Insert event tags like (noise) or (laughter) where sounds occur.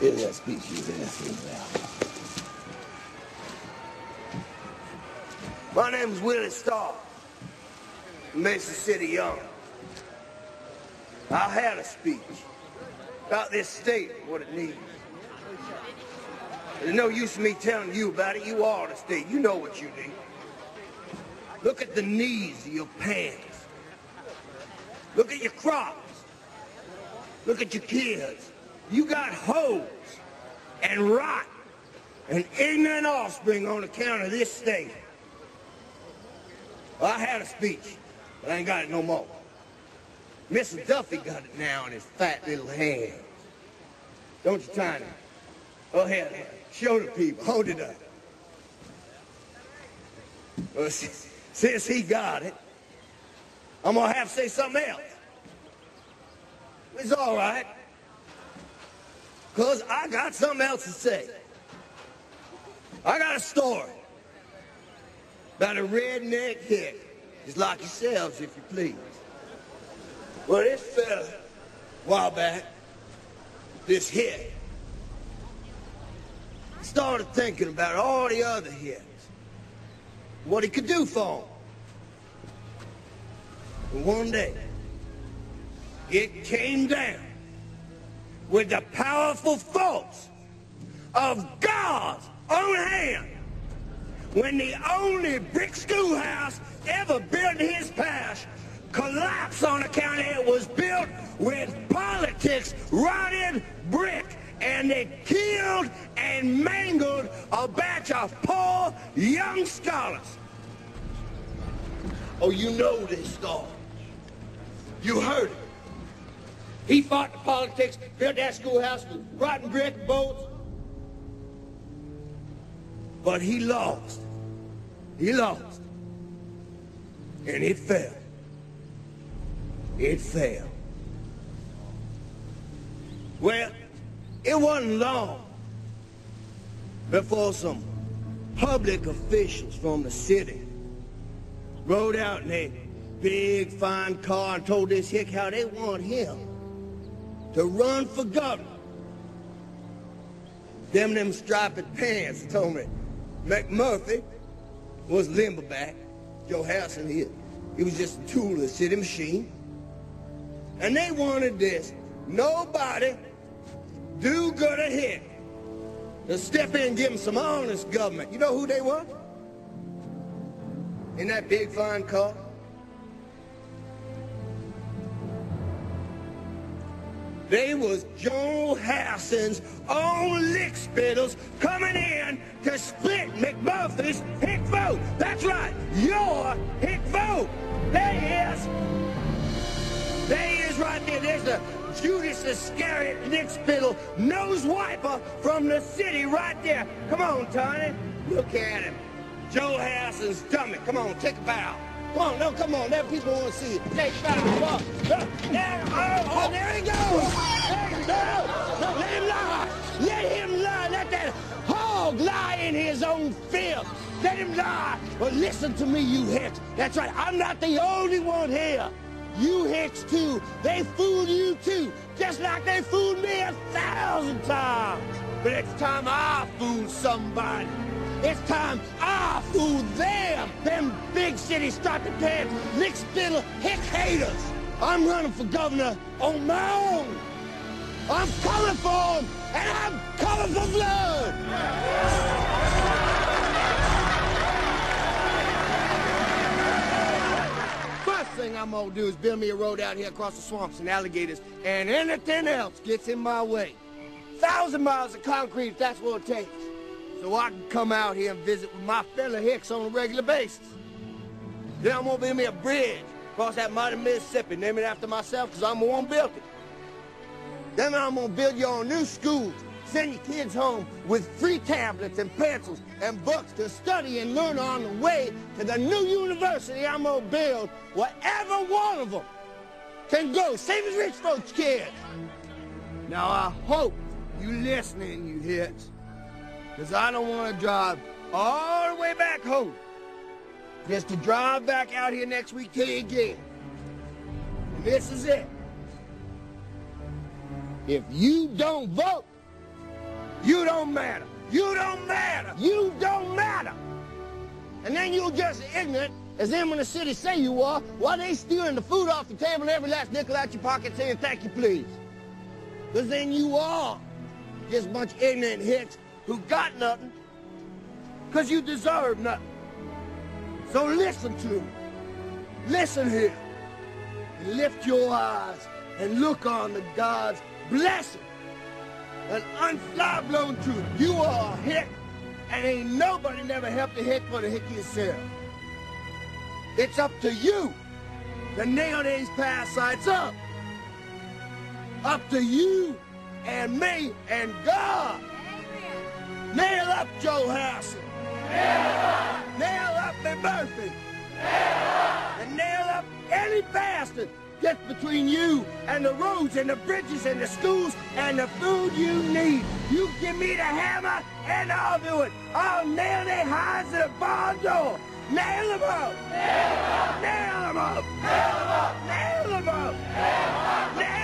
Here's that asking about. My name's Willie Stark. Mason City Young. I had a speech about this state what it needs. There's no use me telling you about it. You are the state. You know what you need. Look at the knees of your pants. Look at your crops. Look at your kids. You got hoes and rot and ignorant offspring on account of this state. Well, I had a speech, but I ain't got it no more. Mr. Duffy got it now in his fat little hands. Don't you, Tiny? Go ahead, show the people. Hold it up. Well, (laughs) since he got it, I'm gonna have to say something else. It's all right. Because I got something else to say. I got a story about a redneck hick, just like yourselves, if you please. Well, this fella, a while back, this hick, started thinking about all the other hicks, what he could do for them. And one day, it came down with the powerful force of God's own hand when the only brick schoolhouse ever built in his past collapsed on account it was built with politics rotted brick and they killed and mangled a batch of poor young scholars. Oh, you know this story. You heard it. He fought the politics, built that schoolhouse with rotten brick bolts. But he lost. He lost. And it fell. It fell. Well, it wasn't long before some public officials from the city rode out in a big, fine car and told this hick how they want him to run for governor. Them them striped pants told me McMurphy was limberback. Joe Harrison, he, he was just a tool of the city machine. And they wanted this. Nobody do good ahead to step in and give them some honest government. You know who they were? In that big fine car? They was Joe Harrison's own lick spittles coming in to split McMurphy's hick vote. That's right, your hick vote. There he is. There he is right there. There's the Judas Iscariot lick spittle nose wiper from the city right there. Come on, Tiny. Look at him. Joe Harrison's dummy. Come on, take a bow. Come on, no, come on. There people want to see it. Take a bow. Come on. There, oh, oh, there he goes. No, no, let him lie. Let him lie. Let that hog lie in his own filth. Let him lie. Well, listen to me, you hicks. That's right. I'm not the only one here. You hicks, too. They fooled you, too. Just like they fooled me a thousand times. But it's time I fool somebody. It's time I fool them. Them big city striped pants, lick spittle, hick haters. I'm running for governor on my own. I'm coming for them, and I'm coming for blood. I'm gonna do is build me a road out here across the swamps and alligators, and anything else gets in my way. Thousand miles of concrete if that's what it takes. So I can come out here and visit with my fellow Hicks on a regular basis. Then I'm gonna build me a bridge across that mighty Mississippi, name it after myself, because I'm the one built it. Then I'm gonna build you a new school, send your kids home with free tablets and pencils and books to study and learn on the way to the new university I'm gonna build, wherever one of them can go, same as rich folks' kids. Now I hope you listening, you hits, because I don't want to drive all the way back home just to drive back out here next week till you again. This is it. If you don't vote, You don't matter. You don't matter. You don't matter. And then you're just ignorant as them in the city say you are, while they stealing the food off the table and every last nickel out your pocket saying thank you please. Because then you are just a bunch of ignorant hicks who got nothing because you deserve nothing. So listen to me. Listen here. And lift your eyes and look on the God's blessing. An unfly-blown truth. You are a hick, and ain't nobody never helped a hick but a hick yourself. It's up to you to nail these parasites up. Up to you and me and God. Amen. Nail up Joe Harrison. Nail up. Nail up McMurphy. Nail up. And nail up any bastard gets between you and the roads and the bridges and the schools and the food you need. You give me the hammer and I'll do it. I'll nail their hides to the barn door. Nail them up! Nail them up! Nail them up! Nail them up! Nail them up! Nail them up!